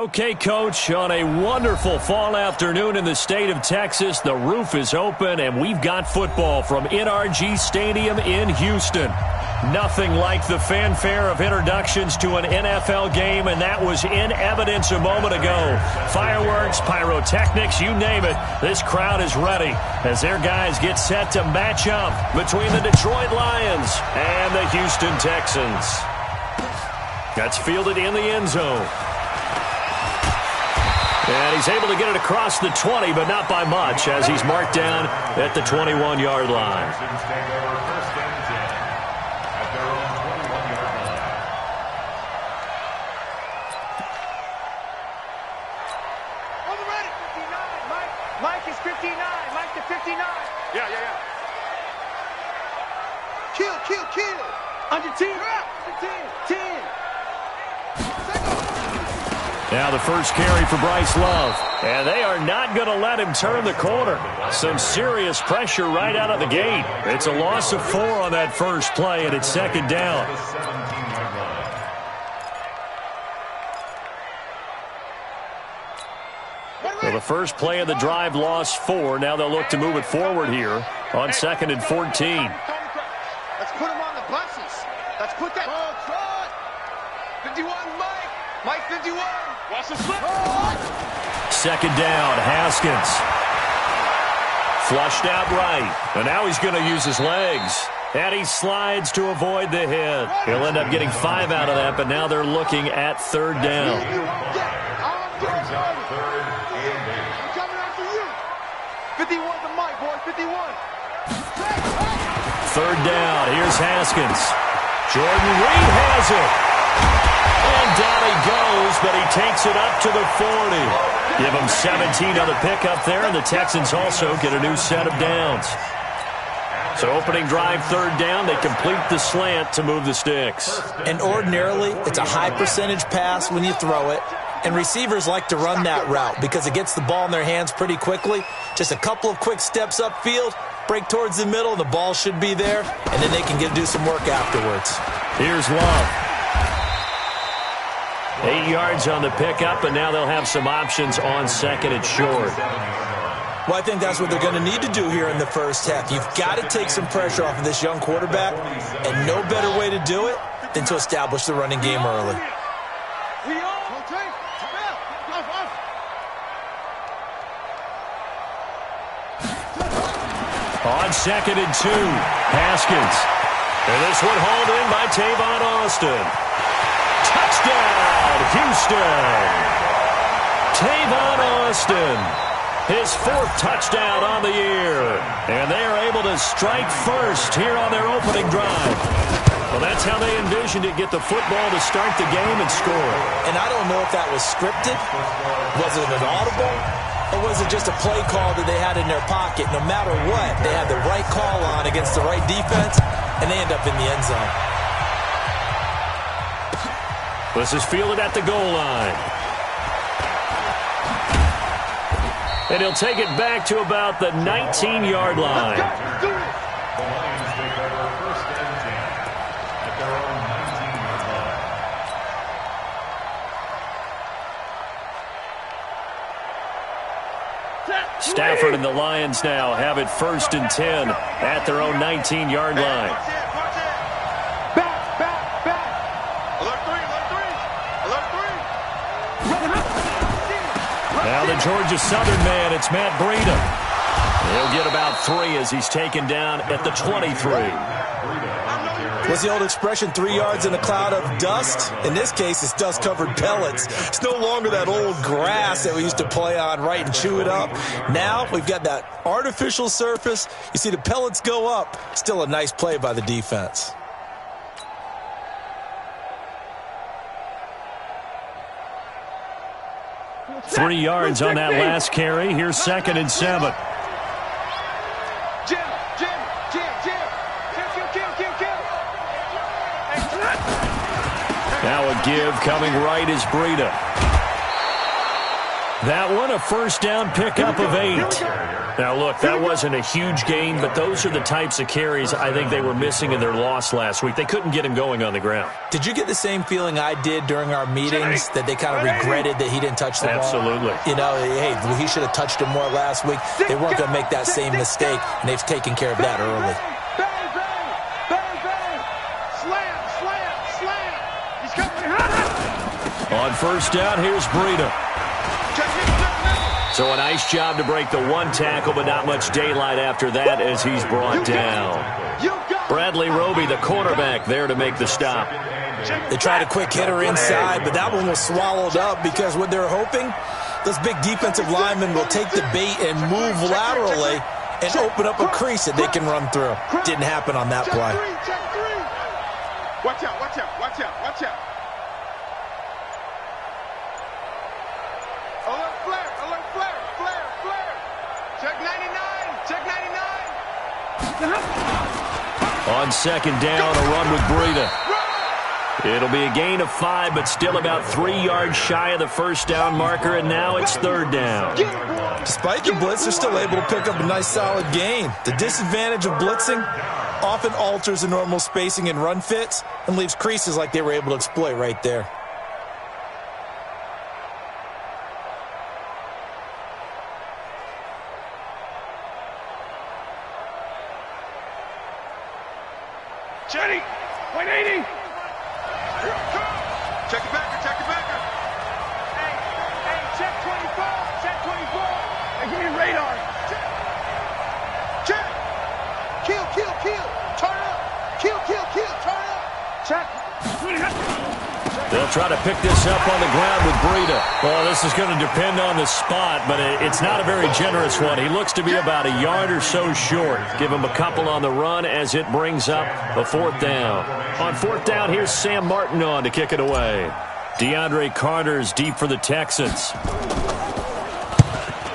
Okay, Coach, on a wonderful fall afternoon in the state of Texas, the roof is open, and we've got football from NRG Stadium in Houston. Nothing like the fanfare of introductions to an NFL game, and that was in evidence a moment ago. Fireworks, pyrotechnics, you name it. This crowd is ready as their guys get set to match up between the Detroit Lions and the Houston Texans. That's fielded in the end zone. And he's able to get it across the 20, but not by much, as he's marked down at the 21-yard line. Mike is 59. Mike to 59. Yeah, yeah, yeah. Kill, kill, kill. Under 10. Under 10. 10. Now the first carry for Bryce Love. And they are not going to let him turn the corner. Some serious pressure right out of the gate. It's a loss of four on that first play, and it's second down. Well, the first play of the drive lost four. Now they'll look to move it forward here on second and 14. Let's put him on the buses. Let's put that. 51, Mike. Mike 51. Watch the slip. Second down, Haskins. Flushed out right. And now he's going to use his legs. And he slides to avoid the hit. He'll end up getting five out of that, but now they're looking at third down. Coming after you. 51 to Mike, boy. 51. Third down. Here's Haskins. Jordan Reed has it. Down he goes, but he takes it up to the 40. Give him 17 on the pickup there, and the Texans also get a new set of downs. So opening drive, third down, they complete the slant to move the sticks. And ordinarily, it's a high percentage pass when you throw it. And receivers like to run that route because it gets the ball in their hands pretty quickly. Just a couple of quick steps upfield, break towards the middle, and the ball should be there. And then they can get do some work afterwards. Here's Love. Eight yards on the pickup, and now they'll have some options on second and short. Well, I think that's what they're going to need to do here in the first half. You've got to take some pressure off of this young quarterback, and no better way to do it than to establish the running game early. We on. Okay. Off, off. On second and two, Haskins. And this one hauled in by Tavon Austin. Touchdown, Houston. Tavon Austin. His fourth touchdown on the year. And they are able to strike first here on their opening drive. Well, that's how they envisioned it, get the football to start the game and score. And I don't know if that was scripted. Was it an audible? Or was it just a play call that they had in their pocket? No matter what, they had the right call on against the right defense, and they end up in the end zone. This is fielded at the goal line. And he'll take it back to about the 19-yard line. Stafford and the Lions now have it first and 10 at their own 19-yard line. Georgia Southern man, it's Matt Breida. He'll get about three as he's taken down at the 23. What's the old expression, three yards in a cloud of dust? In this case, it's dust-covered pellets. It's no longer that old grass that we used to play on, right, and chew it up. Now we've got that artificial surface. You see the pellets go up. Still a nice play by the defense. Three yards on that last carry. Here's second and seven. Jim, Jim, Jim, Jim. Kill, kill, kill, kill, kill. Now a give coming right is Breida. That one, a first down pickup of eight. Now, look, that wasn't a huge gain, but those are the types of carries I think they were missing in their loss last week. They couldn't get him going on the ground. Did you get the same feeling I did during our meetings that they kind of regretted that he didn't touch the Absolutely. ball? You know, hey, he should have touched him more last week. They weren't going to make that same mistake, and they've taken care of that early. Bang, bang, bang, bang. Slam, slam, slam. He's coming. On first down, here's Breida. So a nice job to break the one tackle, but not much daylight after that as he's brought down. Bradley Roby, the quarterback, there to make the stop. They tried a quick hitter inside, but that one was swallowed up because what they're hoping, those big defensive linemen will take the bait and move laterally and open up a crease that they can run through. Didn't happen on that play. three, check three. Watch out, watch out, watch out, watch out. Alert flare, alert flare, flare, flare. Check 99, check 99. On second down, a run with Breida. It'll be a gain of five, but still about three yards shy of the first down marker, and now it's third down. Despite the blitz, they're still able to pick up a nice solid gain. The disadvantage of blitzing often alters the normal spacing and run fits and leaves creases like they were able to exploit right there. Jenny, 180. Check it backer, check it backer. Hey, hey, check 24, check 24. Hey, give me radar. Check. Check. Kill, kill, kill. Turn up. Kill, kill, kill. Turn up. Check. They'll try to pick this up on the ground with Breida. Well, this is going to depend on the spot, but it's not a very generous one. He looks to be about a yard or so short. Give him a couple on the run as it brings up the fourth down. On fourth down, here's Sam Martin on to kick it away. DeAndre Carter's deep for the Texans.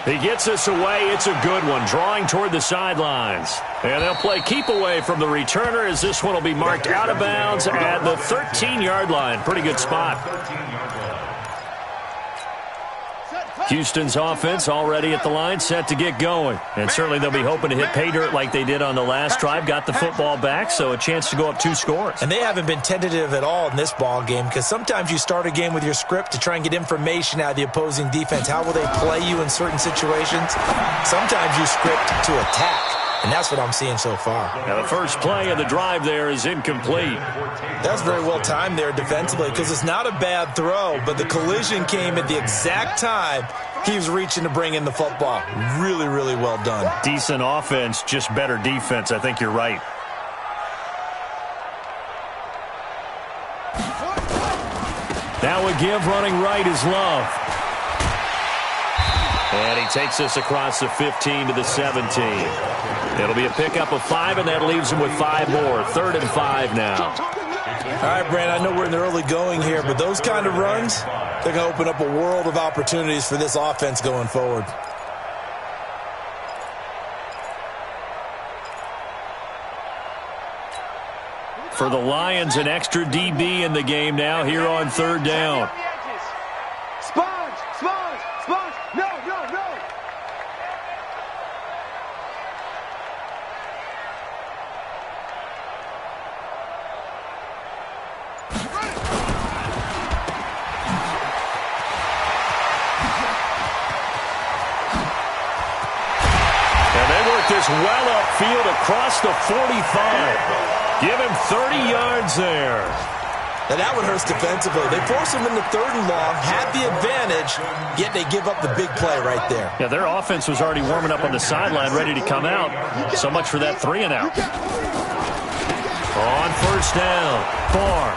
He gets us away. It's a good one, drawing toward the sidelines. And they'll play keep away from the returner as this one will be marked out of bounds at the 13-yard line. Pretty good spot. Houston's offense already at the line, set to get going. And certainly they'll be hoping to hit pay dirt like they did on the last drive. Got the football back, so a chance to go up two scores. And they haven't been tentative at all in this ball game because sometimes you start a game with your script to try and get information out of the opposing defense. How will they play you in certain situations? Sometimes you script to attack, and that's what I'm seeing so far. Now the first play of the drive there is incomplete. That's very well timed there defensively because it's not a bad throw, but the collision came at the exact time he was reaching to bring in the football. Really, really well done. Decent offense, just better defense. I think you're right. Now a give running right is Love. And he takes us across the 15 to the 17. It'll be a pickup of five, and that leaves him with five more. Third and five now. All right, Brand, I know we're in the early going here, but those kind of runs, they're going to open up a world of opportunities for this offense going forward. For the Lions, an extra DB in the game now here on third down. Upfield across the 45. Give him 30 yards there. Now that one hurts defensively. They force him into third and long, had the advantage, yet they give up the big play right there. Yeah, their offense was already warming up on the sideline, ready to come out. So much for that three and out. On first down, Barr.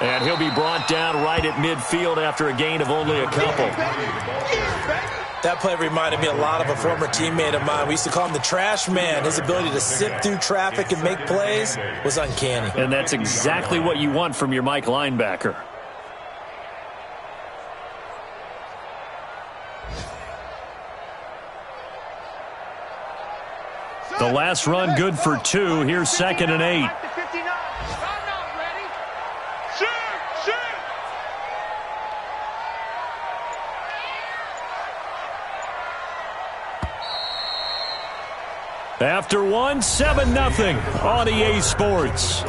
And he'll be brought down right at midfield after a gain of only a couple. That play reminded me a lot of a former teammate of mine. We used to call him the trash man. His ability to sift through traffic and make plays was uncanny. And that's exactly what you want from your Mike linebacker. The last run good for two. Here's second and eight. Back to 59. Timeout ready. Shoot, shoot. After one, 7-0 on EA Sports.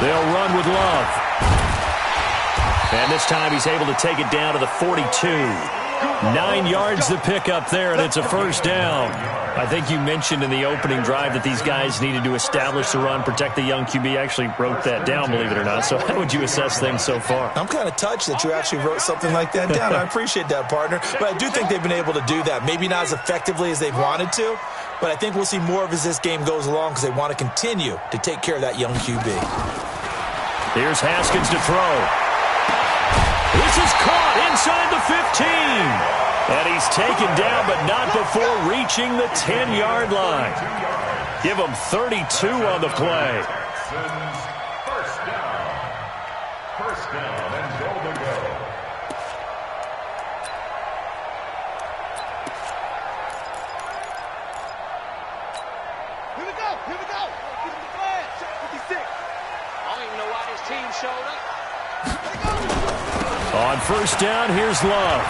They'll run with Love. And this time he's able to take it down to the 42. Nine yards to pick up there, and it's a first down. I think you mentioned in the opening drive that these guys needed to establish the run, protect the young QB. I actually wrote that down, believe it or not. So how would you assess things so far? I'm kind of touched that you actually wrote something like that down. I appreciate that, partner. But I do think they've been able to do that. Maybe not as effectively as they've wanted to, but I think we'll see more of as this game goes along because they want to continue to take care of that young QB. Here's Haskins to throw. This is caught inside the 15. And he's taken down, but not before reaching the 10-yard line. Give him 32 on the play. First down. First down and goal to go. Here we go. Here we go. Give him the flag. Check 56. I don't even know why this team showed up. On first down, here's Love.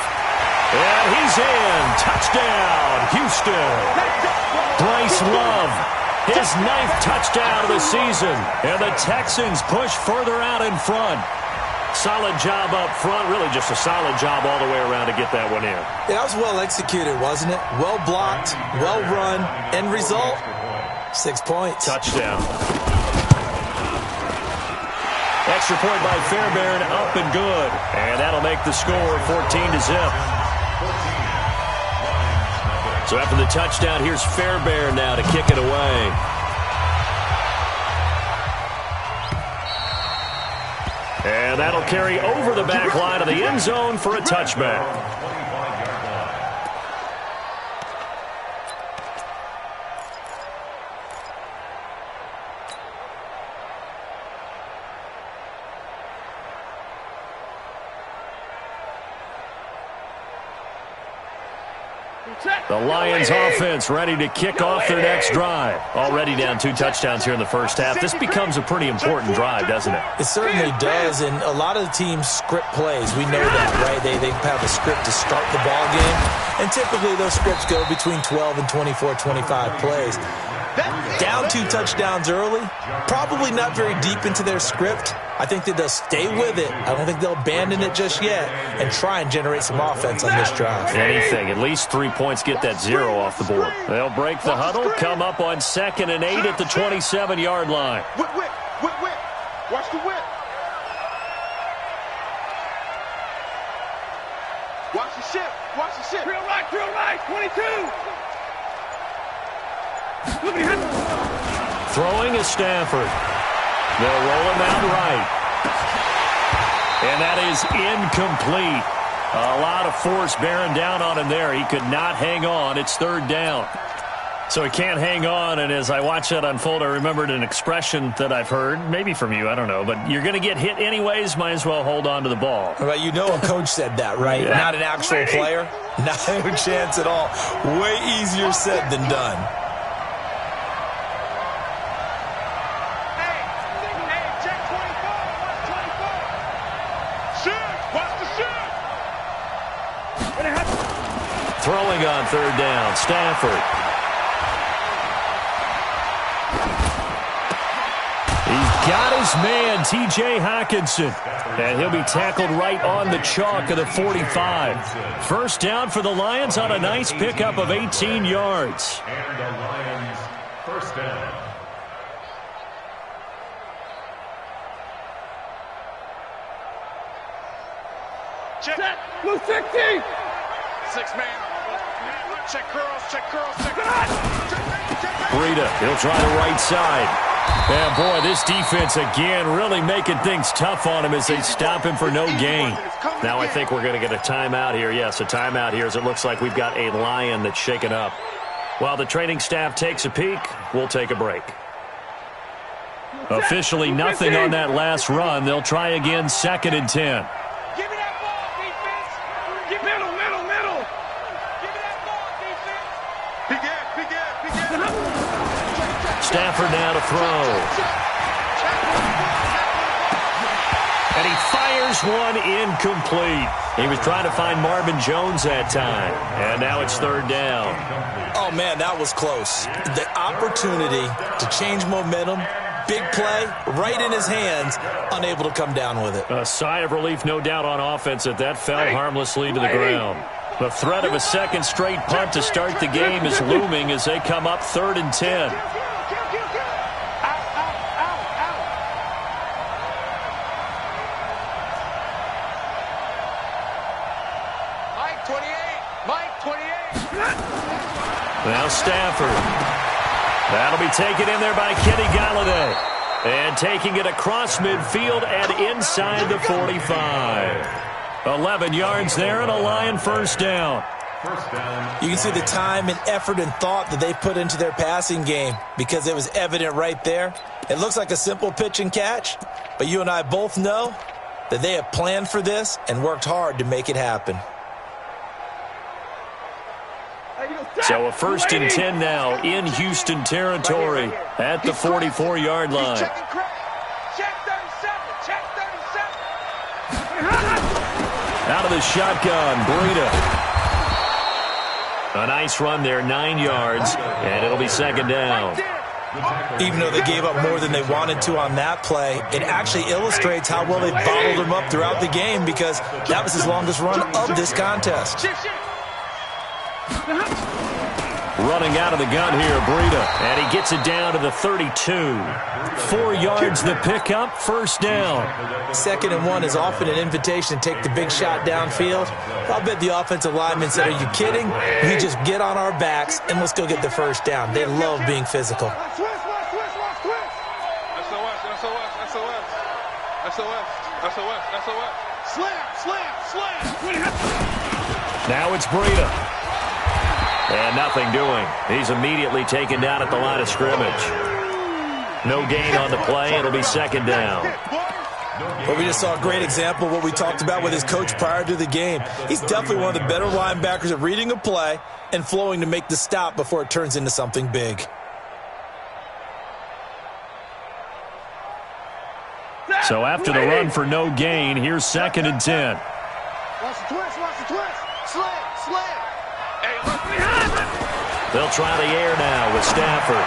And he's in. Touchdown, Houston. Bryce Love, his ninth touchdown of the season. And the Texans push further out in front. Solid job up front. Really just a solid job all the way around to get that one in. That was well executed, wasn't it? Well blocked, well run. End result, six points. Touchdown. Extra point by Fairbairn, up and good. And that'll make the score 14 to zip. So after the touchdown, here's Fairbairn now to kick it away. And that'll carry over the back line of the end zone for a touchback. The Lions offense ready to kick off their next drive. Already down two touchdowns here in the first half. This becomes a pretty important drive, doesn't it? It certainly does, and a lot of the teams script plays. We know that, right? They, they have a script to start the ball game, and typically those scripts go between 12 and 24, 25 plays. Down two touchdowns early, probably not very deep into their script. I think that they'll stay with it. I don't think they'll abandon it just yet and try and generate some offense on this drive. Anything. At least three points get that zero off the board. They'll break the huddle, come up on second and eight at the 27-yard line. Whip, whip, whip, whip. Watch the whip. Watch the ship. Watch the ship. Drill right, drill right, 22. Throwing is Stafford. They'll roll him out right. And that is incomplete. A lot of force bearing down on him there. He could not hang on. It's third down. So he can't hang on, and as I watch that unfold, I remembered an expression that I've heard, maybe from you, I don't know, but you're going to get hit anyways, might as well hold on to the ball. But you know a coach said that, right? Yeah. Not an actual player. Not a chance at all. Way easier said than done. Hey, hey, check 24. Watch 24. Shoot. Watch the shoot. Throwing on third down, Stafford. He's got his man, T.J. Hockenson. And he'll be tackled right on the chalk of the 45. First down for the Lions on a nice pickup of 18 yards. And the Lions first down. Check. Set, blue 60. Six man. Check Breida, he'll try the right side. And boy, this defense again really making things tough on him as they stop him for no gain. Now I think we're going to get a timeout here. Yes, a timeout here as it looks like we've got a Lion that's shaken up. While the training staff takes a peek, we'll take a break. Officially nothing on that last run. They'll try again second and 10. Stafford now to throw. And he fires one incomplete. He was trying to find Marvin Jones that time. And now it's third down. Oh, man, that was close. The opportunity to change momentum, big play, right in his hands, unable to come down with it. A sigh of relief, no doubt, on offense that that fell harmlessly to the ground. The threat of a second straight punt to start the game is looming as they come up third and ten. Mike 28. Mike 28. Now Stafford. That'll be taken in there by Kenny Golladay. And taking it across midfield and inside the 45. 11 yards there and a Lion. First down. You can see the time and effort and thought that they put into their passing game because it was evident right there. It looks like a simple pitch and catch, but you and I both know that they have planned for this and worked hard to make it happen. So a first and 10 now in Houston territory at the 44-yard line. Check 37. Check 37. Out of the shotgun, Breida. A nice run there, nine yards, and it'll be second down. Even though they gave up more than they wanted to on that play, it actually illustrates how well they bottled him up throughout the game because that was his longest run of this contest. Shift, shift. Running out of the gun here, Breida. And he gets it down to the 32. Four yards the pickup, first down. Second and one is often an invitation to take the big shot downfield. I'll bet the offensive lineman said, are you kidding? You just get on our backs and let's go get the first down. They love being physical. SOS, SOS, SOS. SOS, SOS, SOS. Slam, slam, slam. Now it's Breida. And nothing doing. He's immediately taken down at the line of scrimmage. No gain on the play. It'll be second down. But we just saw a great example of what we talked about with his coach prior to the game. He's definitely one of the better linebackers at reading a play and flowing to make the stop before it turns into something big. So after the run for no gain, here's second and 10. Watch the twist, watch the twist. Slam, slam. Hey, look. They'll try the air now with Stafford.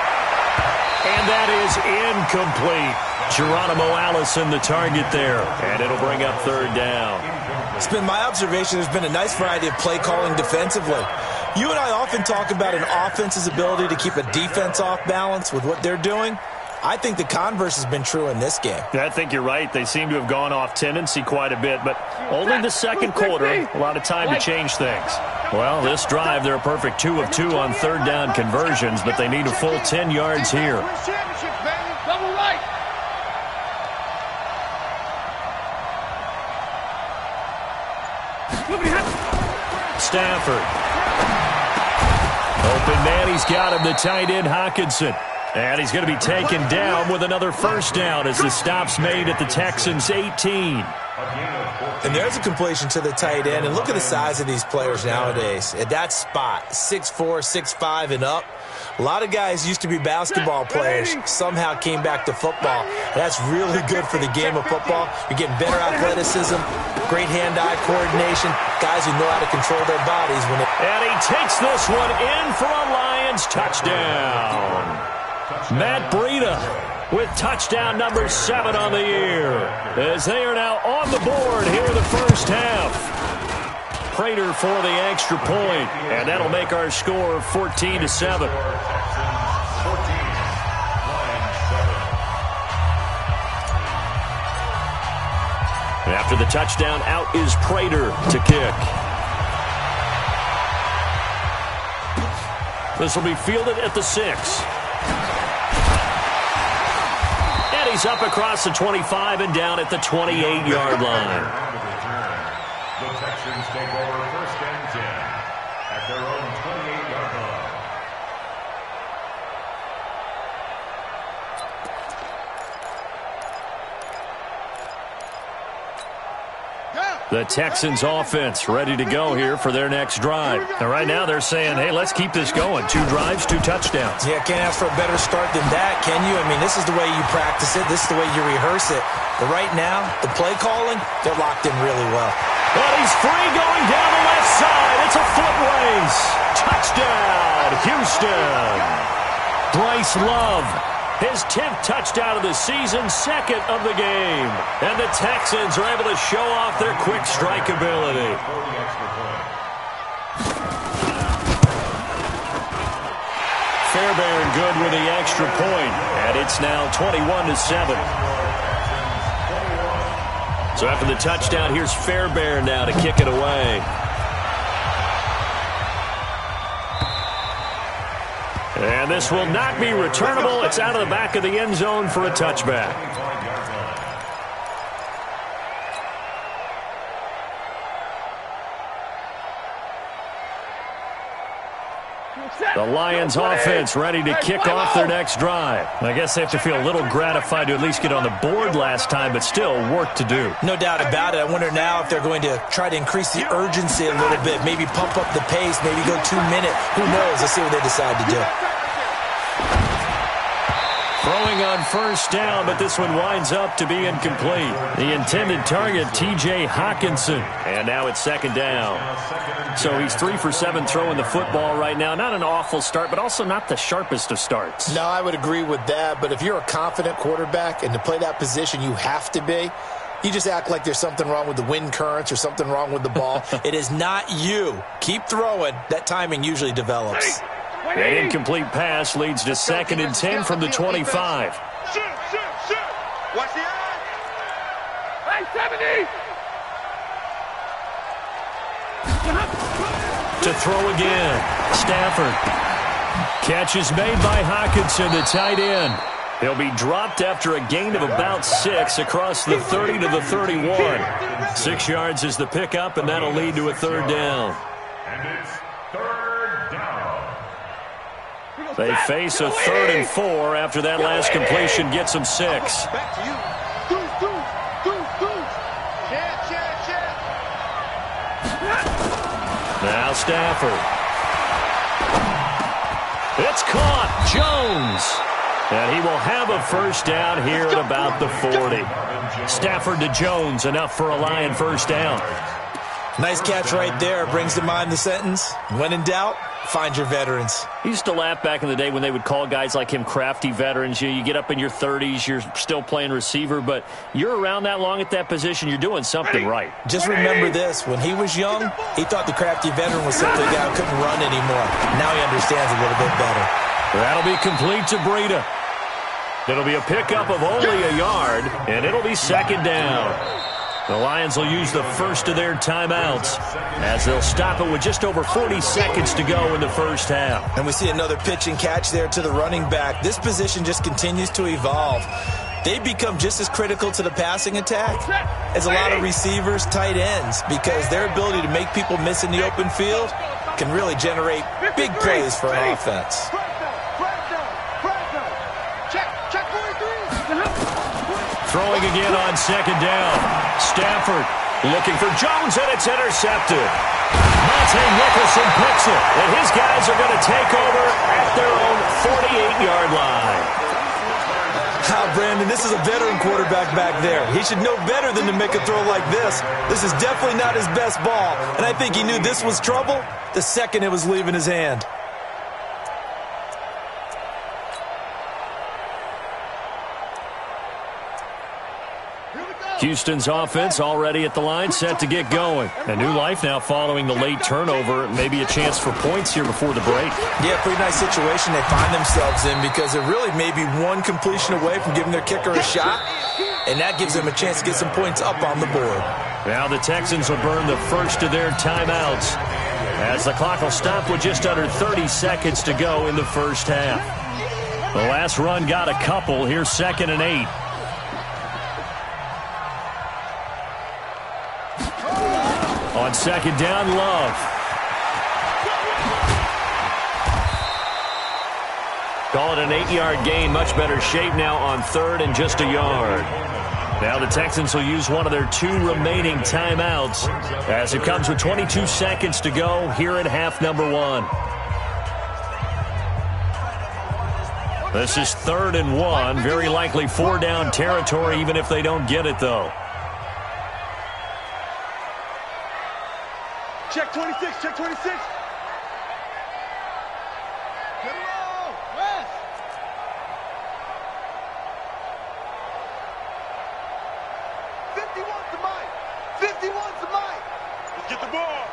And that is incomplete. Geronimo Allison the target there. And it'll bring up third down. It's been my observation there's been a nice variety of play calling defensively. You and I often talk about an offense's ability to keep a defense off balance with what they're doing. I think the converse has been true in this game. I think you're right. They seem to have gone off tendency quite a bit, but only the second quarter. A lot of time to change things. Well, this drive, they're a perfect two of two on third down conversions, but they need a full 10 yards here. Win championships, baby. Double right. Stafford. Open man, he's got him, the tight end, Hockenson. And he's going to be taken down with another first down as the stop's made at the Texans' 18. And there's a completion to the tight end. And look at the size of these players nowadays. At that spot, 6'4", 6'5", and up. A lot of guys used to be basketball players, somehow came back to football. That's really good for the game of football. You're getting better athleticism, great hand-eye coordination, guys who know how to control their bodies when it... And he takes this one in for a Lions touchdown. Matt Breida with touchdown number seven on the year. As they are now on the board here in the first half. Prater for the extra point, and that'll make our score 14 to 7. After the touchdown, out is Prater to kick. This will be fielded at the six. He's up across the 25 and down at the 28-yard line. The Texans take over first and 10 at their own 28-yard line. The Texans offense ready to go here for their next drive. And right now they're saying, hey, let's keep this going. Two drives, two touchdowns. Yeah, can't ask for a better start than that, can you? I mean, this is the way you practice it. This is the way you rehearse it. But right now, the play calling, they're locked in really well. Well, he's free going down the left side. It's a foot race. Touchdown, Houston. Bryce Love his 10th touchdown of the season, second of the game. And the Texans are able to show off their quick strike ability. Fairbairn good with the extra point, and it's now 21 to 7. So after the touchdown, here's Fairbairn now to kick it away. And this will not be returnable. It's out of the back of the end zone for a touchback. The Lions offense ready to kick off their next drive. I guess they have to feel a little gratified to at least get on the board last time, but still work to do. No doubt about it. I wonder now if they're going to try to increase the urgency a little bit, maybe pump up the pace, maybe go two minute. Who knows? Let's see what they decide to do. Throwing on first down, but this one winds up to be incomplete. The intended target, T.J. Hockenson. And now it's second down. So he's three for seven throwing the football right now. Not an awful start, but also not the sharpest of starts. No, I would agree with that. But if you're a confident quarterback and to play that position, you have to be. You just act like there's something wrong with the wind currents or something wrong with the ball. it is not you. Keep throwing. That timing usually develops. An incomplete pass leads to second and 10 from the 25. Shoot, shoot, shoot. Watch the. Hey, 70. To throw again. Stafford. Catch is made by Hockenson, the tight end. He'll be dropped after a gain of about six across the 30 to the 31. Six yards is the pickup, and that'll lead to a third down. And it's third down. They face a third and four after that last completion gets them six. Now Stafford. It's caught. Jones. And he will have a first down here at about the 40. Stafford to Jones, enough for a Lion first down. Nice catch right there. Brings to mind the sentence, when in doubt, find your veterans. He used to laugh back in the day when they would call guys like him crafty veterans. You, you get up in your 30s, you're still playing receiver, but you're around that long at that position, you're doing something right. Just remember this. When he was young, he thought the crafty veteran was simply a guy who couldn't run anymore. Now he understands a little bit better. That'll be complete to Breida. It'll be a pickup of only a yard, and it'll be second down. The Lions will use the first of their timeouts as they'll stop it with just over 40 seconds to go in the first half. And we see another pitch and catch there to the running back. This position just continues to evolve. They become just as critical to the passing attack as a lot of receivers, tight ends, because their ability to make people miss in the open field can really generate big plays for an offense. Throwing again on second down. Stafford looking for Jones, and it's intercepted. Montae Nicholson picks it, and his guys are going to take over at their own 48-yard line. Ah, Brandon, this is a veteran quarterback back there. He should know better than to make a throw like this. This is definitely not his best ball, and I think he knew this was trouble the second it was leaving his hand. Houston's offense already at the line, set to get going. A new life now following the late turnover. Maybe a chance for points here before the break. Yeah, pretty nice situation they find themselves in because they're really maybe one completion away from giving their kicker a shot, and that gives them a chance to get some points up on the board. Now the Texans will burn the first of their timeouts as the clock will stop with just under 30 seconds to go in the first half. The last run got a couple. Here's second and eight. On second down, Love. Call it an eight-yard gain. Much better shape now on third and just a yard. Now the Texans will use one of their two remaining timeouts as it comes with 22 seconds to go here at half number one. This is third and one. Very likely four down territory even if they don't get it, though. Check 26, check 26. Get low, West. Fifty-one's the mic. Fifty-one's the mic. Let's get the ball.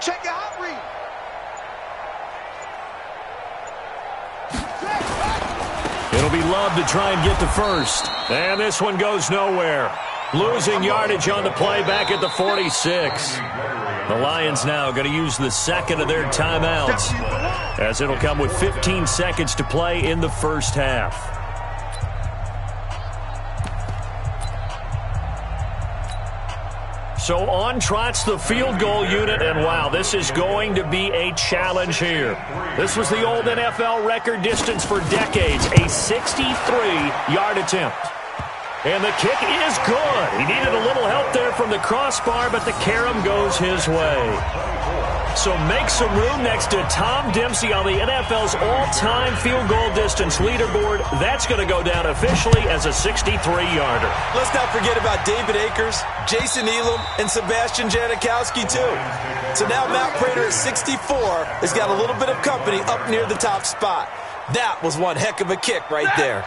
Check your hot read. It'll be Love to try and get the first. And this one goes nowhere. Losing yardage on the play back at the 46. The Lions now going to use the second of their timeouts as it'll come with 15 seconds to play in the first half. So on trots the field goal unit, and wow, this is going to be a challenge here. This was the old NFL record distance for decades, a 63-yard attempt. And the kick is good. He needed a little help there from the crossbar, but the carom goes his way. So make some room next to Tom Dempsey on the NFL's all-time field goal distance leaderboard. That's going to go down officially as a 63-yarder. Let's not forget about David Akers, Jason Elam, and Sebastian Janikowski, too. So now Matt Prater at 64 has got a little bit of company up near the top spot. That was one heck of a kick right there.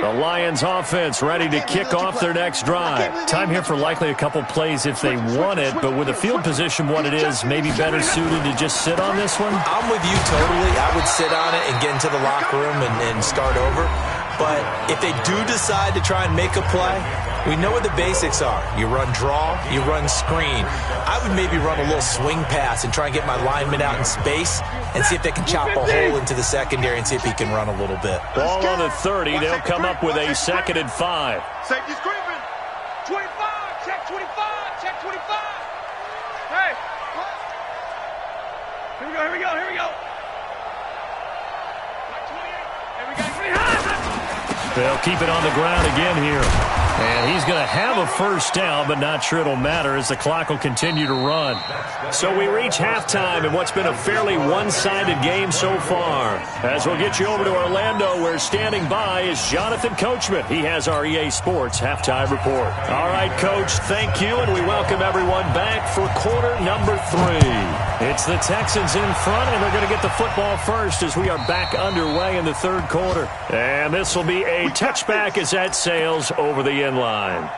The Lions offense ready to kick off their next drive. Time here for likely a couple plays if they want it, but with the field position what it is, maybe better suited to just sit on this one? I'm with you totally. I would sit on it and get into the locker room and, and start over. But if they do decide to try and make a play, we know what the basics are. You run draw, you run screen. I would maybe run a little swing pass and try and get my lineman out in space and see if they can chop a hole into the secondary and see if he can run a little bit. Ball on the 30. They'll come up with a second and five. Safety's creeping. 25, check 25, check 25. Hey. Here we go, here we go, here we go. Check 28. Here we go, here we go. They'll keep it on the ground again here. And he's going to have a first down, but not sure it'll matter as the clock will continue to run. So we reach halftime in what's been a fairly one-sided game so far. As we'll get you over to Orlando, where standing by is Jonathan Coachman. He has our EA Sports halftime report. All right, Coach, thank you, and we welcome everyone back for quarter number three. It's the Texans in front, and they're going to get the football first as we are back underway in the third quarter. And this will be a touchback as that sails over the end line.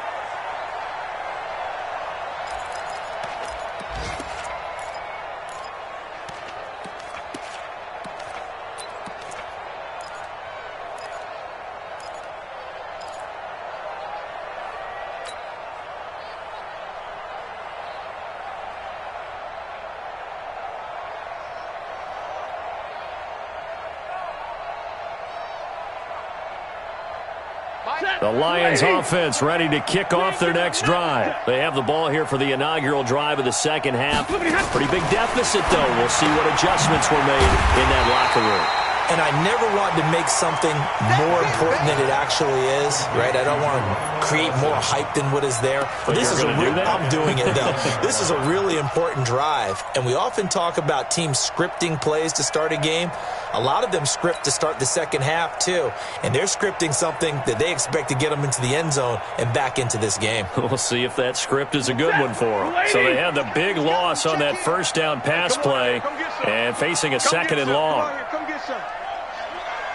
Lions offense ready to kick off their next drive. They have the ball here for the inaugural drive of the second half. Pretty big deficit, though. We'll see what adjustments were made in that locker room. And I never want to make something more important than it actually is, right? I don't want to create more hype than what is there. But this is a gonna do real. I'm doing it though. this is a really important drive. And we often talk about teams scripting plays to start a game. A lot of them script to start the second half too. And they're scripting something that they expect to get them into the end zone and back into this game. We'll see if that script is a good one for them. So they had the big loss on that first down pass play and facing a second and long. Come get some.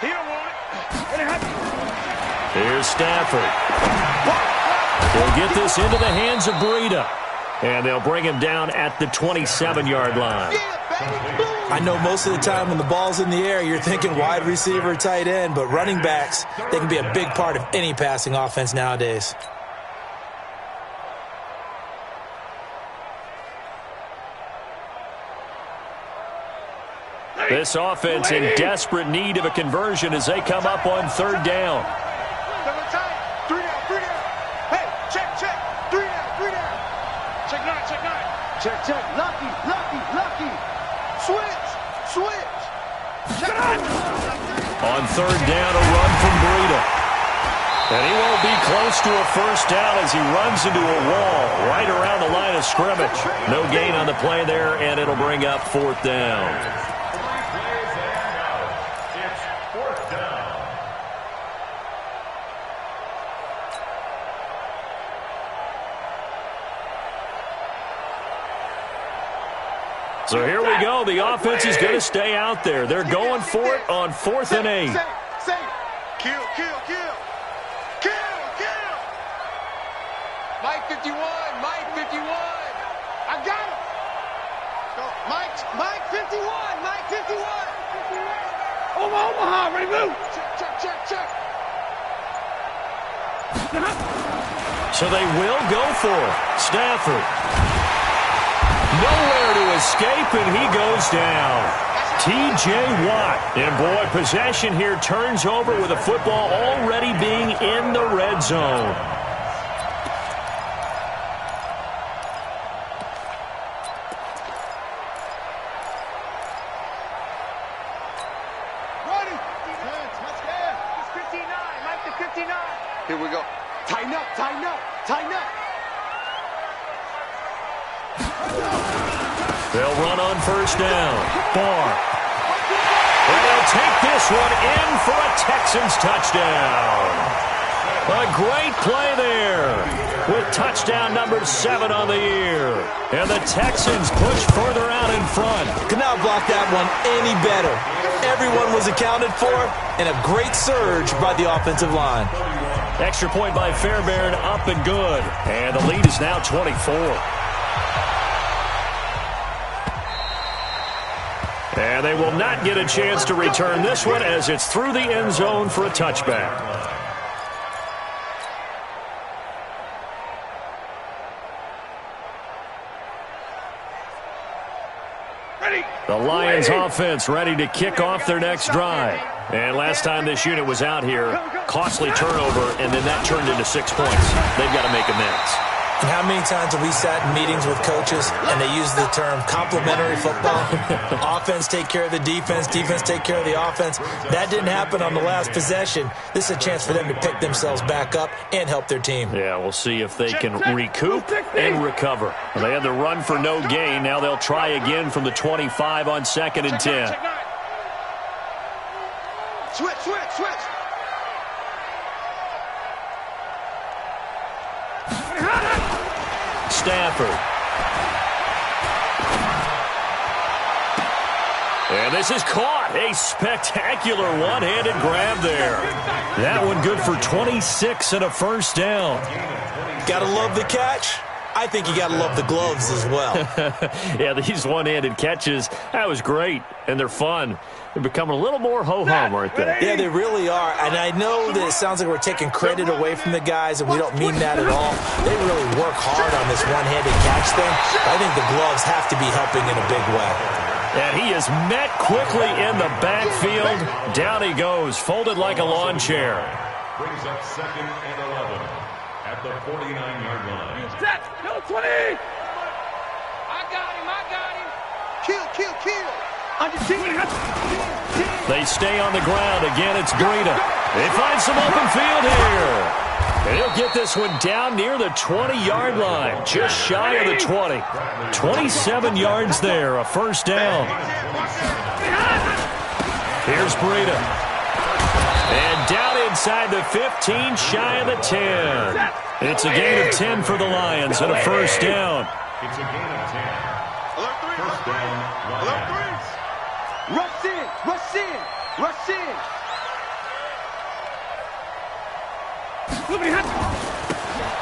He don't want it. Let it happen. Here's Stafford. He'll get this into the hands of Breida. And they'll bring him down at the 27-yard line. Yeah, baby. Boom. I know most of the time when the ball's in the air, you're thinking wide receiver, tight end, but running backs, they can be a big part of any passing offense nowadays. This offense in desperate need of a conversion as they come up on third down. Three down, three down. Hey, check, check. Three down, three down. Check nine, check nine. Check, check. Lucky, lucky, lucky. Switch, switch. Check On third down, a run from Breida. And he won't be close to a first down as he runs into a wall right around the line of scrimmage. No gain on the play there, and it'll bring up fourth down. It's fourth down. So here we go. The offense is going to stay out there. They're going for it on fourth and eight. Say, say, kill, kill, kill, kill, kill. Mike 51, Mike 51. I got him. Mike, Mike 51, Mike 51. Over Omaha, ready move. Check, check, check, check. So they will go for it. Stafford. Nowhere to escape, and he goes down. T.J. Watt. And boy, possession here turns over with a football already being in the red zone. Ready. Defense, let's go. It's 59, Mike the 59. Here we go. Tighten up, tighten up, tighten up. They'll run on first down. Barr. And they'll take this one in for a Texans touchdown. A great play there with touchdown number seven on the year. And the Texans push further out in front. Could not block that one any better. Everyone was accounted for, and a great surge by the offensive line. Extra point by Fairbairn, up and good. And the lead is now 24. And they will not get a chance to return this one as it's through the end zone for a touchback. Ready. The Lions offense ready to kick off their next drive. And last time this unit was out here, costly turnover, and then that turned into six points. They've got to make amends. And how many times have we sat in meetings with coaches and they use the term complementary football? offense take care of the defense, defense take care of the offense. That didn't happen on the last possession. This is a chance for them to pick themselves back up and help their team. Yeah, we'll see if they can recoup and recover. They had the run for no gain. Now they'll try again from the 25 on second and 10. Switch, switch, switch. Stafford. And this is caught. A spectacular one-handed grab there. That one good for 26 and a first down. Gotta love the catch. I think you gotta love the gloves as well. yeah, these one-handed catches, that was great, and they're fun. They're becoming a little more ho-hum, aren't they? Yeah, they really are. And I know that it sounds like we're taking credit away from the guys, and we don't mean that at all. They really work hard on this one-handed catch thing. I think the gloves have to be helping in a big way. And he is met quickly in the backfield. Down he goes, folded like a lawn chair. Brings up second and 11 at the 49-yard line. Set. No 20. I got him, I got him. Kill, kill, kill. On your team. They stay on the ground. Again, it's Breida. They find some open field here. And he'll get this one down near the 20-yard line, just shy of the 20. 27 yards there, a first down. Here's Breida. And down inside the 15, shy of the 10. It's a gain of 10 for the Lions and a first down. It's a gain of 10. Alert three, First down, Lions. Rush in, rush in, rush in.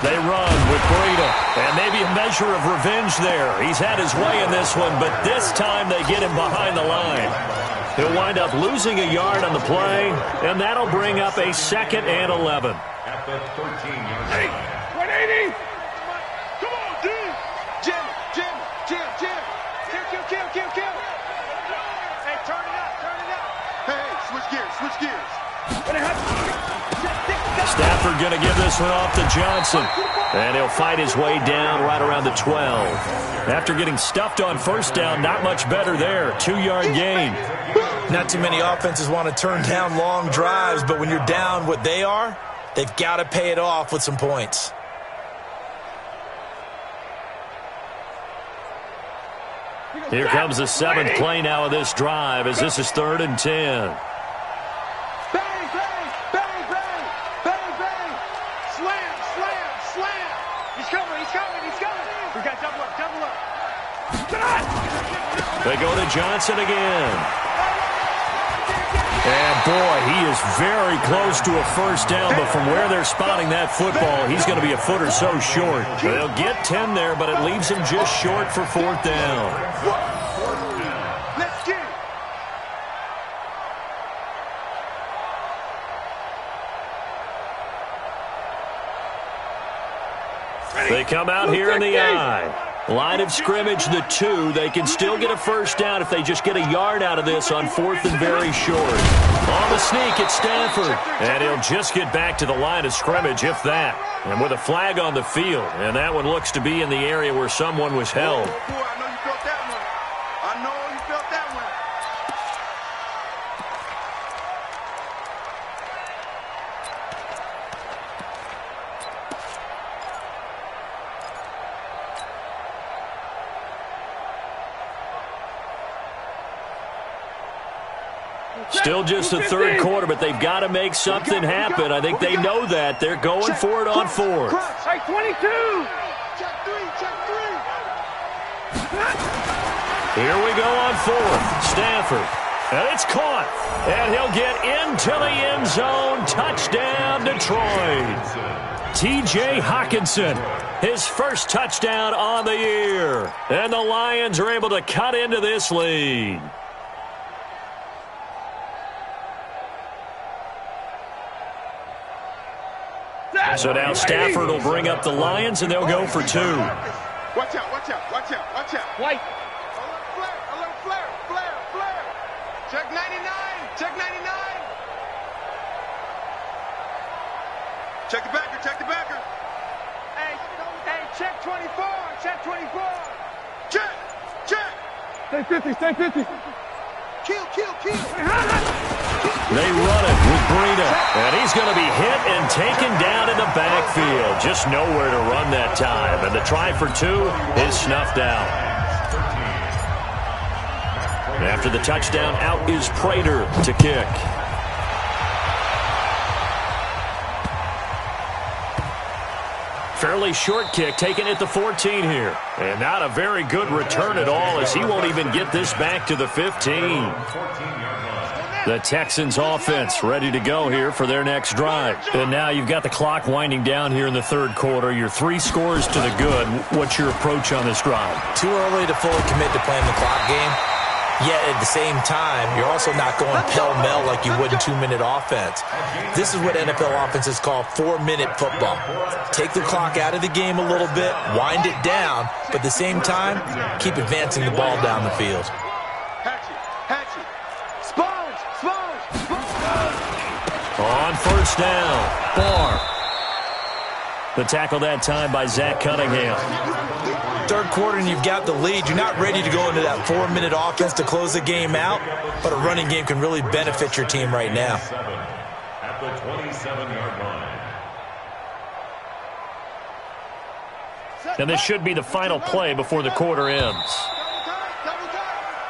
They run with Breida. And maybe a measure of revenge there. He's had his way in this one, but this time they get him behind the line. He'll wind up losing a yard on the play, and that'll bring up a second and 11. At the 13-yard line. 180. Come on, D. Jim, Jim, Jim, Jim. Kill, kill, kill, kill, kill. Hey, turn it up, turn it up. Hey, hey, switch gears, switch gears. Stafford going to give this one off to Johnson. And he'll fight his way down right around the 12. After getting stuffed on first down, not much better there. Two-yard gain. Not too many offenses want to turn down long drives, but when you're down what they are, They've got to pay it off with some points. Here comes the seventh play now of this drive as this is third and ten. Bang, bang, bang, bang, bang, bang. Slam, slam, slam. He's coming, he's coming, he's coming. We got double up, double up. They go to Johnson again. And boy, he is very close to a first down, but from where they're spotting that football, he's going to be a foot or so short. They'll get 10 there, but it leaves him just short for fourth down. Let's get it. They come out here in the eye. Line of scrimmage, the two. They can still get a first down if they just get a yard out of this on fourth and very short. On the sneak, it's Stafford. And he'll just get back to the line of scrimmage, if that. And with a flag on the field. And that one looks to be in the area where someone was held. Boy, I know you felt that one. I know you felt that one. Still just the third quarter, but they've got to make something happen. I think they know that. They're going for it on fourth. Hey, 22. Check three, check three. Here we go on fourth. Stafford. And it's caught. And he'll get into the end zone. Touchdown, Detroit. T.J. Hockenson, his first touchdown on the year. And the Lions are able to cut into this lead. So now Stafford will bring up the Lions, and they'll go for two. Watch out, watch out, watch out, watch out. White. A little flare, a little flare, flare, flare. Check 99, check 99. Check the backer, check the backer. Hey, hey, check 24, check 24. Check, check. Stay 50, stay 50. Kill, kill, kill. They run it with Breida, and he's going to be hit and taken down in the backfield. Just nowhere to run that time, and the try for two is snuffed out. After the touchdown, out is Prater to kick. Fairly short kick taken at the 14 here. And not a very good return at all as he won't even get this back to the 15. The Texans offense ready to go here for their next drive. And now you've got the clock winding down here in the third quarter. Your three scores to the good. What's your approach on this drive? Too early to fully commit to playing the clock game. Yet at the same time, you're also not going pell-mell like you would in two-minute offense. This is what NFL offenses call four-minute football. Take the clock out of the game a little bit, wind it down, but at the same time, keep advancing the ball down the field. On first down, Barr. The tackle that time by Zach Cunningham. Third quarter and you've got the lead. You're not ready to go into that four-minute offense to close the game out, but a running game can really benefit your team right now. At the 27-yard line. And this should be the final play before the quarter ends.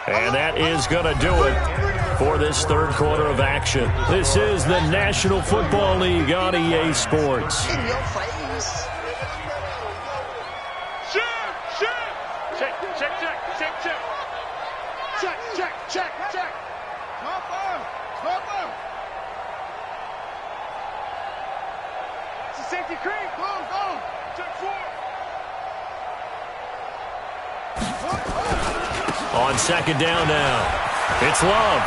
And that is going to do it for this third quarter of action. This is the National Football League on EA Sports. Check, check. Check, check, check, check, check. Check, check, check, check. Small firm, small firm. It's a safety creep. Go, go. Check four. On second down now, it's Love.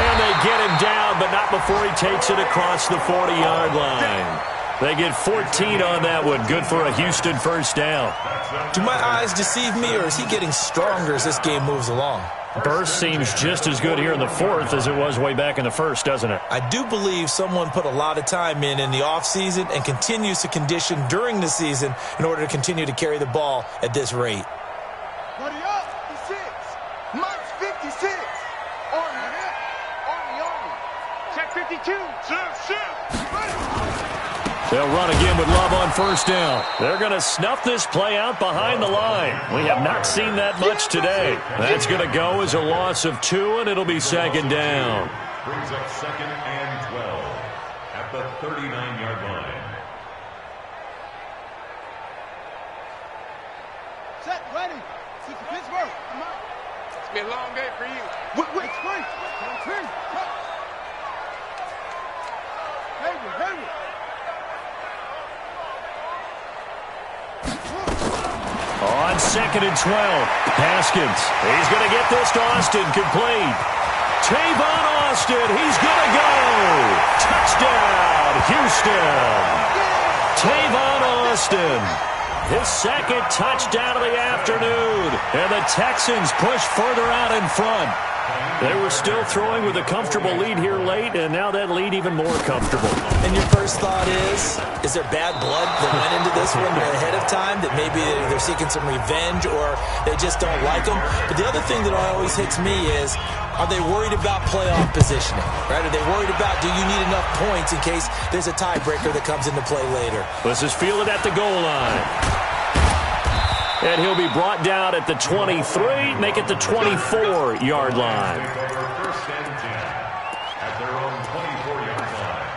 And they get him down, but not before he takes it across the 40-yard line. They get 14 on that one. Good for a Houston first down. Do my eyes deceive me, or is he getting stronger as this game moves along? Burst seems just as good here in the fourth as it was way back in the first, doesn't it? I do believe someone put a lot of time in in the offseason and continues to condition during the season in order to continue to carry the ball at this rate. Buddy up. 56. Mike's 56. Army, Army, Army. Check 52. Shift, shift. Ready. They'll run again with Love on first down. They're going to snuff this play out behind the line. We have not seen that much today. That's going to go as a loss of two, and it'll be second down. Brings up second and 12 at the 39-yard line. Set, ready. Sit to Pittsburgh. Come on. It's been a long day for you. Wait, wait, explain. Turn. Hayward, Hayward. On second and 12, Haskins. He's going to get this to Austin complete. Tavon Austin, he's going to go. Touchdown, Houston. Tavon Austin. His second touchdown of the afternoon. And the Texans push further out in front. They were still throwing with a comfortable lead here late, and now that lead even more comfortable. And your first thought is, is there bad blood that went into this one ahead of time that maybe they're seeking some revenge or they just don't like them? But the other thing that always hits me is, are they worried about playoff positioning? Right? Are they worried about do you need enough points in case there's a tiebreaker that comes into play later? This is fielded at the goal line. And he'll be brought down at the 23, make it the 24-yard line. First and 10 at their own 24-yard line.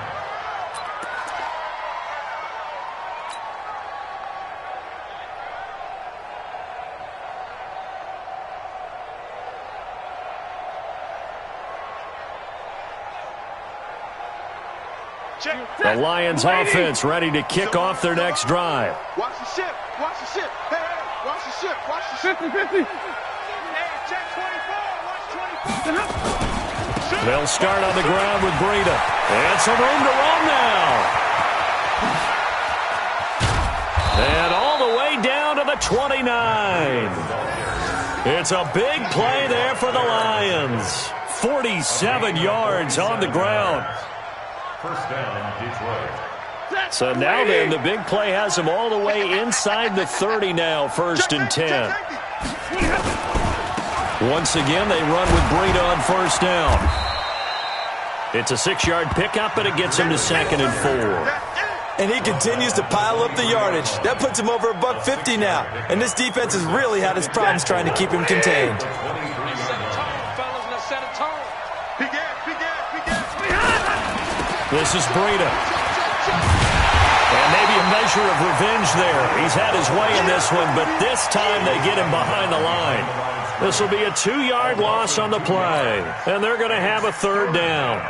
Check. The Lions offense ready to kick off their next drive. Watch the ship. Watch the ship. Hey, hey, watch the ship. Watch the ship. 50, 50. Hey, check 24. Watch 24. They'll start on the ground with Breida. And some room to run now. And all the way down to the 29. It's a big play there for the Lions. 47 yards on the ground. First down, Detroit. So now then, the big play has him all the way inside the 30 now, first and 10. Once again, they run with Breida on first down. It's a six-yard pickup, but it gets him to second and four. And he continues to pile up the yardage. That puts him over a buck 50 now. And this defense has really had its problems trying to keep him contained. This is Breida. And measure of revenge there. He's had his way in this one, but this time they get him behind the line. This will be a two-yard loss on the play, and they're going to have a third down.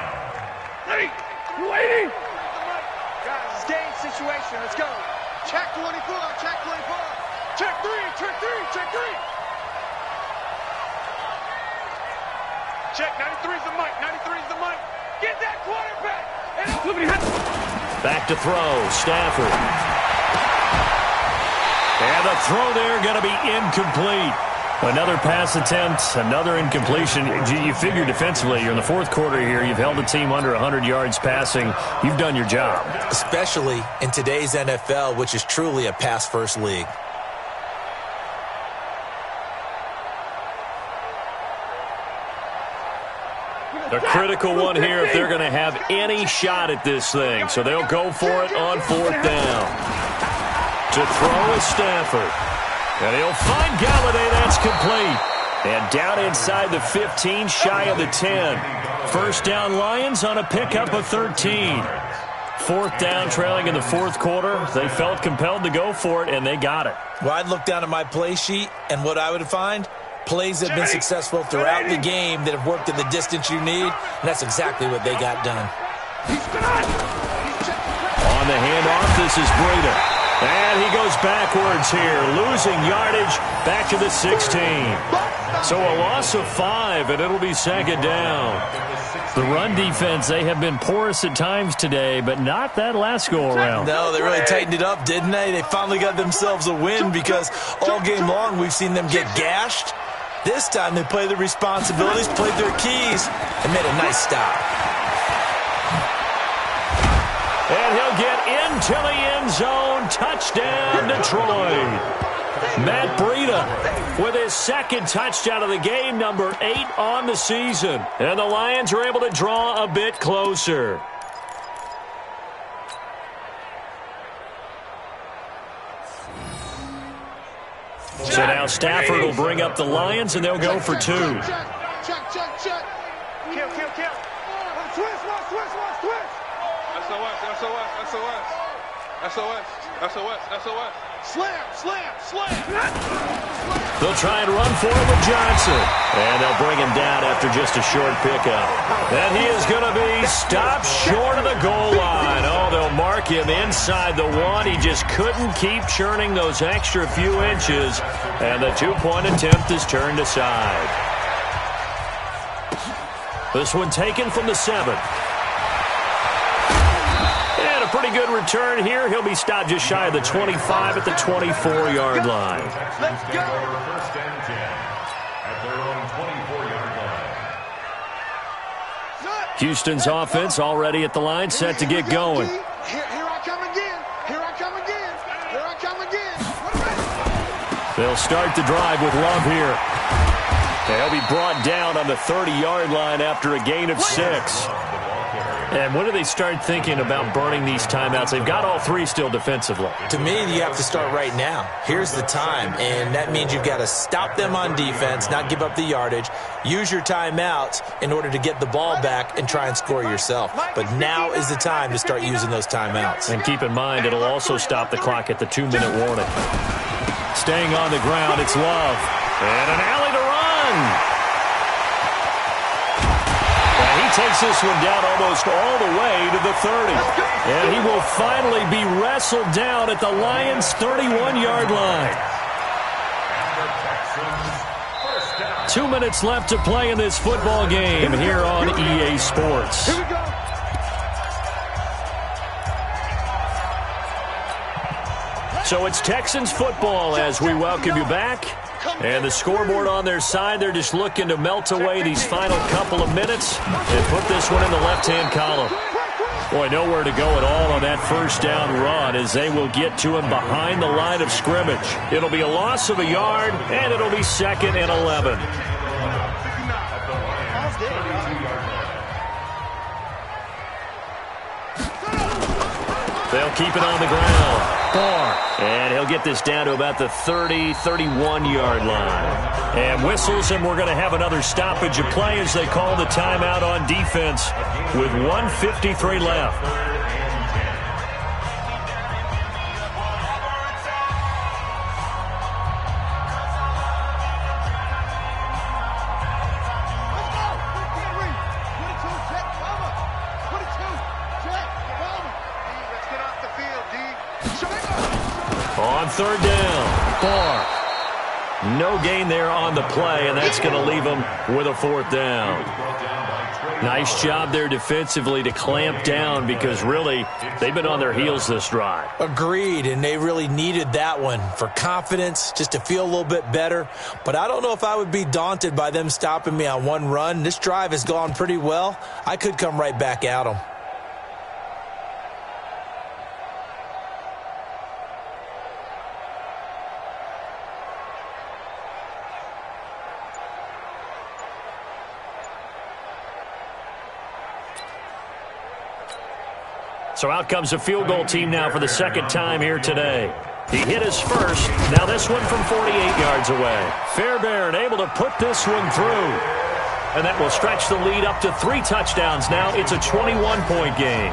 Hey, you waiting? Guys, it's game situation. Let's go. Check 24. Check 24. Check three. Check three. Check three. Check 93 is the mic. 93 is the mic. Get that quarterback. And Back to throw, Stafford. And the throw there going to be incomplete. Another pass attempt, another incompletion. You figure defensively, you're in the fourth quarter here. You've held a team under 100 yards passing. You've done your job. Especially in today's NFL, which is truly a pass-first league. Critical one here if they're going to have any shot at this thing. So they'll go for it on fourth down. To throw is Stafford. And he'll find Golladay. That's complete. And down inside the 15, shy of the 10. First down Lions on a pickup of 13. Fourth down trailing in the fourth quarter. They felt compelled to go for it, and they got it. Well, I'd look down at my play sheet, and what I would find, plays that have been successful throughout the game that have worked in the distance you need, and that's exactly what they got done. On the handoff, this is Breida. And he goes backwards here, losing yardage back to the 16. So a loss of five, and it'll be second down. The run defense, they have been porous at times today, but not that last go-around. No, they really tightened it up, didn't they? They finally got themselves a win because all game long we've seen them get gashed. This time they played their responsibilities, played their keys, and made a nice stop. And he'll get into the end zone. Touchdown, Detroit. Matt Breida with his second touchdown of the game, number eight on the season. And the Lions are able to draw a bit closer. So now Stafford will bring up the Lions, and they'll go for two. Check, check, check, check. Kill, kill, kill. One twist, one twist, one twist. SOS, SOS, SOS. SOS, SOS, SOS. Slam, slam, slam. They'll try and run for it with Johnson. And they'll bring him down after just a short pickup. And he is going to be stopped short of the goal line. Oh, they'll mark him inside the one. He just couldn't keep churning those extra few inches. And the two-point attempt is turned aside. This one taken from the seven. Pretty good return here. He'll be stopped just shy of the 25 at the 24-yard line. Take over first and 10 at their own 24-yard line. Houston's offense already at the line, set to get going. Here, here I come again. Here I come again. Here I come again. They'll start the drive with Love here. They'll be brought down on the 30-yard line after a gain of six. And when do they start thinking about burning these timeouts? They've got all three still defensively. To me, you have to start right now. Here's the time, and that means you've got to stop them on defense, not give up the yardage, use your timeouts in order to get the ball back and try and score yourself. But now is the time to start using those timeouts. And keep in mind, it'll also stop the clock at the two-minute warning. Staying on the ground, it's Love. And an alley to run. Takes this one down almost all the way to the 30. And he will finally be wrestled down at the Lions' 31-yard line. Two minutes left to play in this football game here on EA Sports. Here we go. So it's Texans football as we welcome you back. And the scoreboard on their side, they're just looking to melt away these final couple of minutes and put this one in the left-hand column. Boy, nowhere to go at all on that first down run as they will get to him behind the line of scrimmage. It'll be a loss of a yard, and it'll be second and 11. They'll keep it on the ground. Barr. And he'll get this down to about the 30, 31-yard line. And whistles, and we're going to have another stoppage of play as they call the timeout on defense with 153 left. Third down, Barr. No gain there on the play, and that's going to leave them with a fourth down. Nice job there defensively to clamp down because really they've been on their heels this drive. Agreed, and they really needed that one for confidence, just to feel a little bit better. But I don't know if I would be daunted by them stopping me on one run. This drive has gone pretty well. I could come right back at them. So out comes the field goal team now for the second time here today. He hit his first. Now this one from 48 yards away. Fairbairn able to put this one through. And that will stretch the lead up to three touchdowns. Now it's a 21-point game.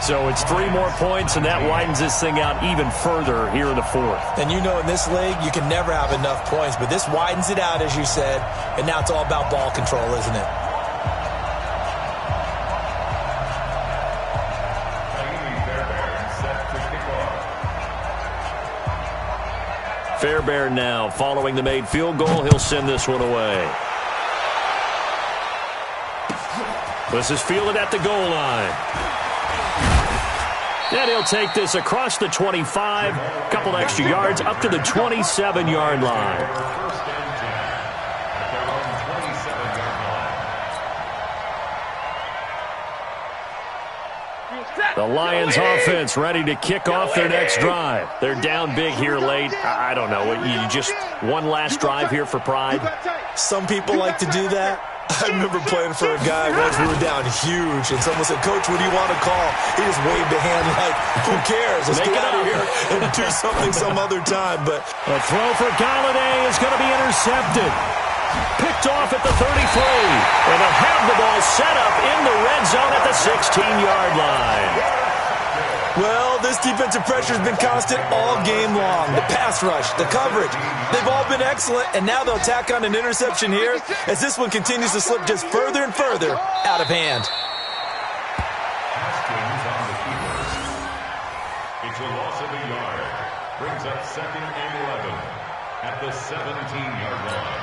So it's three more points, and that widens this thing out even further here in the fourth. And you know in this league, you can never have enough points, but this widens it out, as you said, and now it's all about ball control, isn't it? Fairbairn now following the made field goal. He'll send this one away. This is fielded at the goal line. And he'll take this across the 25, couple extra yards up to the 27-yard line. First and 10 at their own 27-yard line. The Lions offense ready to kick off their next drive. They're down big here late. I I don't know. You just one last drive here for pride. Some people like to do that. I remember playing for a guy once we were down huge, and someone said, Coach, what do you want to call? He just waved a hand like, who cares? Let's Make get out of here and do something some other time. But A throw for Golladay is going to be intercepted. Picked off at the 33. And they'll have the ball set up in the red zone at the 16-yard line. Well, this defensive pressure has been constant all game long. The pass rush, the coverage, they've all been excellent, and now they'll tack on an interception here as this one continues to slip just further and further out of hand. It's a loss of a yard. Brings up second and 11 at the 17-yard line.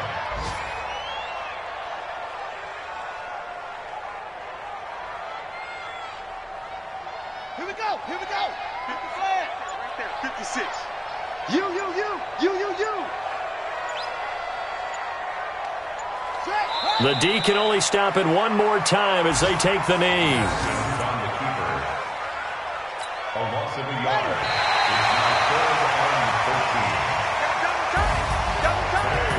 Go. Here we go. 50 flag. Right there. 56. You, you, you. You, you, you. The D can only stop it one more time as they take the knee.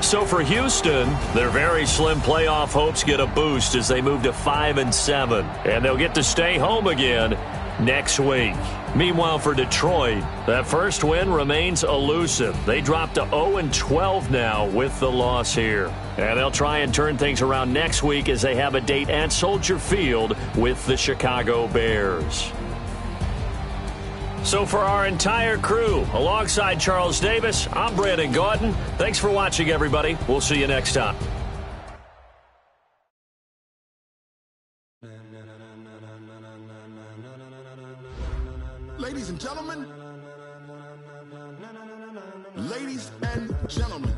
So for Houston, their very slim playoff hopes get a boost as they move to 5 and 7, and they'll get to stay home again next week. Meanwhile, for Detroit, that first win remains elusive. They drop to 0 and 12 now with the loss here. And they'll try and turn things around next week as they have a date at Soldier Field with the Chicago Bears. So for our entire crew, alongside Charles Davis, I'm Brandon Gaudin. Thanks for watching, everybody. We'll see you next time. Ladies and gentlemen, ladies and gentlemen,